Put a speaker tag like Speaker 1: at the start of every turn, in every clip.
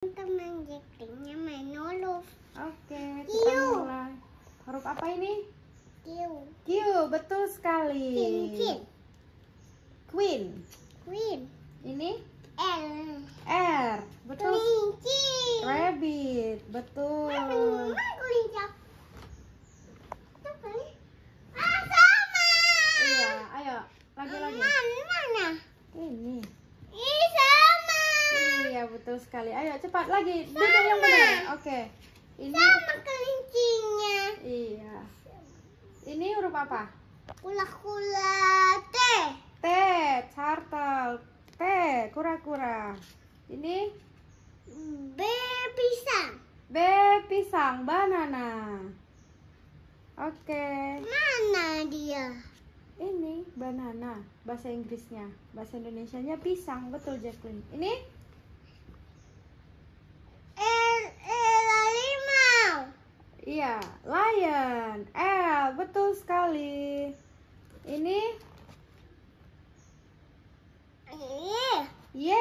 Speaker 1: Teman jektingnya main huruf
Speaker 2: Oke, kita mulai. Huruf apa ini?
Speaker 1: Q.
Speaker 2: Q, betul sekali.
Speaker 1: Cincin.
Speaker 2: Queen.
Speaker 1: Queen.
Speaker 2: Ini
Speaker 1: L.
Speaker 2: R, betul.
Speaker 1: Kelinci.
Speaker 2: Rabbit, betul.
Speaker 1: Ah.
Speaker 2: Iya, ayo lagi lagi.
Speaker 1: Mana? Mana?
Speaker 2: Ini. Iya, betul sekali. Ayo cepat lagi. Duduk
Speaker 1: Sama.
Speaker 2: yang benar. Oke. Ini
Speaker 1: Sama kelincinya.
Speaker 2: iya. Ini huruf apa?
Speaker 1: Kula-kula T.
Speaker 2: T, turtle. T, kura-kura. Ini
Speaker 1: B pisang.
Speaker 2: B, pisang, banana. Oke.
Speaker 1: Mana dia?
Speaker 2: Ini banana, bahasa Inggrisnya. Bahasa Indonesianya pisang, betul Jacqueline. Ini
Speaker 1: L L harimau.
Speaker 2: iya, lion. L, betul sekali. Ini Y,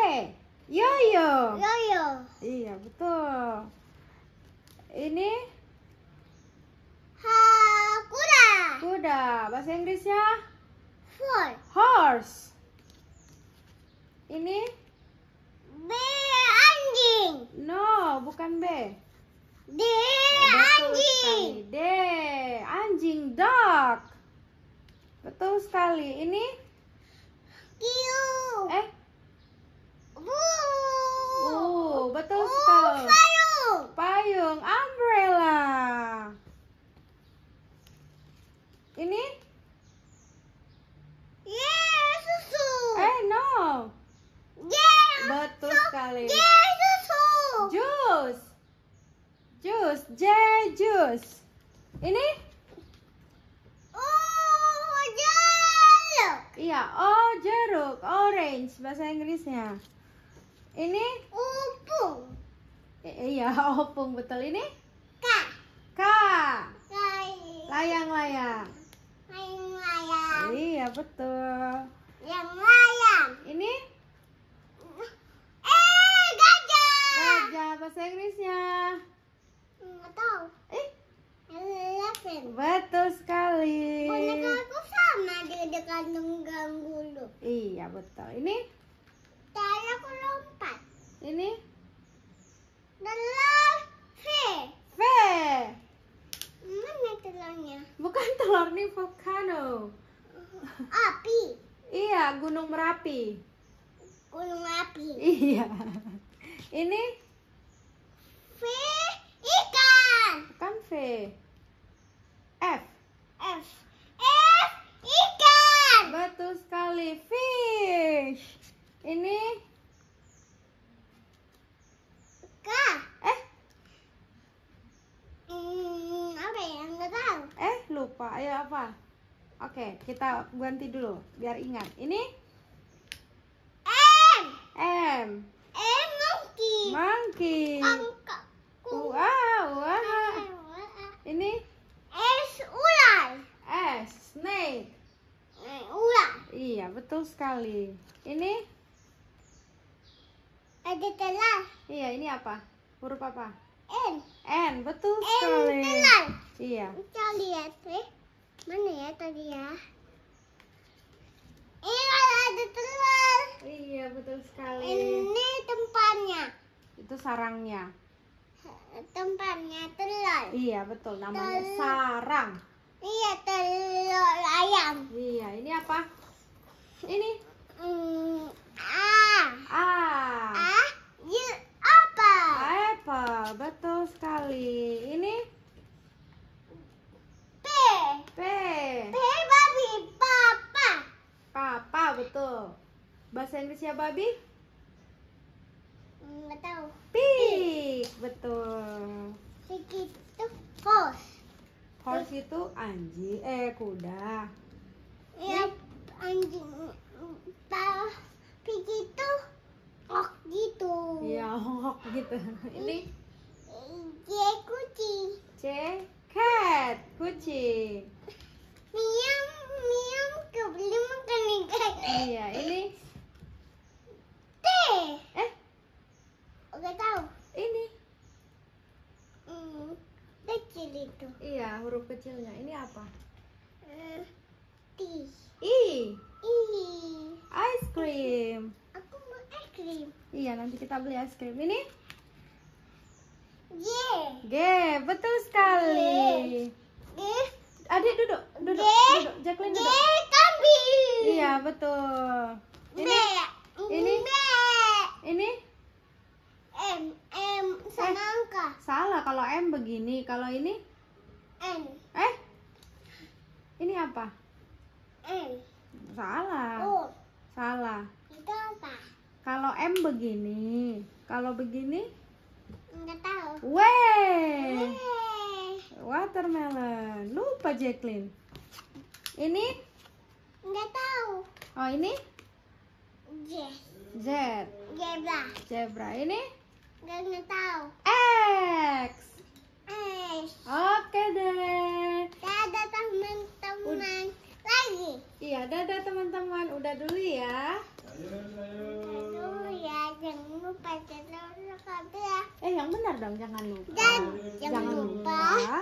Speaker 2: yoyo.
Speaker 1: yoyo.
Speaker 2: Iya, betul. Ini
Speaker 1: Ha kuda.
Speaker 2: kuda, bahasa Inggrisnya
Speaker 1: Four.
Speaker 2: horse. Ini
Speaker 1: B anjing.
Speaker 2: no, bukan B.
Speaker 1: D anjing.
Speaker 2: D. Anjing dog. Betul sekali. Ini
Speaker 1: Q.
Speaker 2: eh
Speaker 1: Bu.
Speaker 2: uh, betul
Speaker 1: Oh,
Speaker 2: sekali.
Speaker 1: payung.
Speaker 2: Payung umbrella. Ini
Speaker 1: Yeah, susu.
Speaker 2: eh no.
Speaker 1: Yeah.
Speaker 2: Betul
Speaker 1: su-
Speaker 2: sekali.
Speaker 1: Yeah, susu.
Speaker 2: Jus. Jus, J jus. Ini
Speaker 1: Oh, jeruk.
Speaker 2: iya, oh jeruk, orange bahasa Inggrisnya. Ini
Speaker 1: Upung.
Speaker 2: i- iya, opung betul ini.
Speaker 1: K.
Speaker 2: K. Layang-layang.
Speaker 1: Layang layang.
Speaker 2: Iya, betul.
Speaker 1: Yang layang.
Speaker 2: Ini
Speaker 1: Eh, gajah.
Speaker 2: gajah bahasa Inggrisnya.
Speaker 1: Nggak tahu.
Speaker 2: Eh,
Speaker 1: Eleven.
Speaker 2: betul sekali.
Speaker 1: Boneka aku sama dia dekat mengganggu lu.
Speaker 2: Iya, betul. Ini
Speaker 1: Tadi aku lompat.
Speaker 2: ini
Speaker 1: Telur V.
Speaker 2: V.
Speaker 1: Mana telurnya?
Speaker 2: Bukan telur nih volcano.
Speaker 1: Api.
Speaker 2: Iya, Gunung Merapi.
Speaker 1: Gunung api.
Speaker 2: Iya. Ini
Speaker 1: V. Ikan.
Speaker 2: bukan V. F.
Speaker 1: F. F. Ikan.
Speaker 2: Betul sekali, fish. Ini
Speaker 1: K.
Speaker 2: eh
Speaker 1: Hmm, apa ya? Nggak tahu.
Speaker 2: eh lupa. Ayo apa? Oke, kita ganti dulu biar ingat. Ini
Speaker 1: M.
Speaker 2: M.
Speaker 1: M monkey.
Speaker 2: Monkey. Wow, wow. Ini
Speaker 1: S ular.
Speaker 2: S. Snake.
Speaker 1: Eh, ular.
Speaker 2: Iya, betul sekali. Ini
Speaker 1: Ada telur.
Speaker 2: iya, ini apa? Huruf apa?
Speaker 1: N.
Speaker 2: N. Betul
Speaker 1: N
Speaker 2: sekali.
Speaker 1: telur.
Speaker 2: Iya.
Speaker 1: Kita lihat eh. Mana ya tadi ya? Ini ada telur.
Speaker 2: Iya, betul sekali.
Speaker 1: Ini tempatnya.
Speaker 2: Itu sarangnya.
Speaker 1: Tempatnya telur.
Speaker 2: Iya, betul. Namanya
Speaker 1: Telur.
Speaker 2: sarang.
Speaker 1: Iya telur ayam.
Speaker 2: Iya, ini apa? Ini
Speaker 1: Hmm, A.
Speaker 2: A.
Speaker 1: A. Y. Apa?
Speaker 2: Apple. Betul sekali. Ini
Speaker 1: P.
Speaker 2: P.
Speaker 1: P babi papa.
Speaker 2: Papa, betul. Bahasa Inggrisnya babi?
Speaker 1: Nggak tahu.
Speaker 2: Pig. Betul.
Speaker 1: Segitu horse.
Speaker 2: Horse itu anjing, eh kuda.
Speaker 1: Ya anjing. Pa. Begitu. Oh gitu.
Speaker 2: Iya, hok gitu. Ini
Speaker 1: J kucing.
Speaker 2: C. Cat. Kucing.
Speaker 1: Miam miam kebeli makan ikan.
Speaker 2: Iya, ini
Speaker 1: T.
Speaker 2: eh
Speaker 1: Oke tahu. kecil
Speaker 2: Iya, huruf kecilnya. Ini apa?
Speaker 1: Eh, T.
Speaker 2: I.
Speaker 1: I.
Speaker 2: Ice cream.
Speaker 1: Aku mau es krim.
Speaker 2: Iya, nanti kita beli es krim. Ini
Speaker 1: J.
Speaker 2: G. Betul sekali.
Speaker 1: G.
Speaker 2: Adik duduk, duduk,
Speaker 1: G.
Speaker 2: duduk. Jacqueline
Speaker 1: G.
Speaker 2: duduk.
Speaker 1: Kambing.
Speaker 2: Iya, betul.
Speaker 1: B.
Speaker 2: Ini ini?
Speaker 1: B.
Speaker 2: ini
Speaker 1: M. M. Sama angka.
Speaker 2: salah kalau M begini. Kalau ini
Speaker 1: N.
Speaker 2: eh ini apa?
Speaker 1: N.
Speaker 2: Salah.
Speaker 1: O.
Speaker 2: Salah.
Speaker 1: Itu apa?
Speaker 2: Kalau M begini, kalau begini
Speaker 1: Enggak tahu.
Speaker 2: Weh,
Speaker 1: Eh.
Speaker 2: watermelon. Lupa Jacqueline. Ini?
Speaker 1: Enggak tahu.
Speaker 2: Oh ini?
Speaker 1: J.
Speaker 2: Z.
Speaker 1: Zebra.
Speaker 2: Zebra. Ini?
Speaker 1: Enggak enggak tahu.
Speaker 2: X. Oke deh.
Speaker 1: Dadah teman-teman lagi.
Speaker 2: Iya, dadah teman-teman. Udah dulu ya.
Speaker 1: Dulu ya, jangan lupa channel ya.
Speaker 2: Eh, yang benar dong, jangan lupa.
Speaker 1: Dan jangan lupa
Speaker 2: lupa.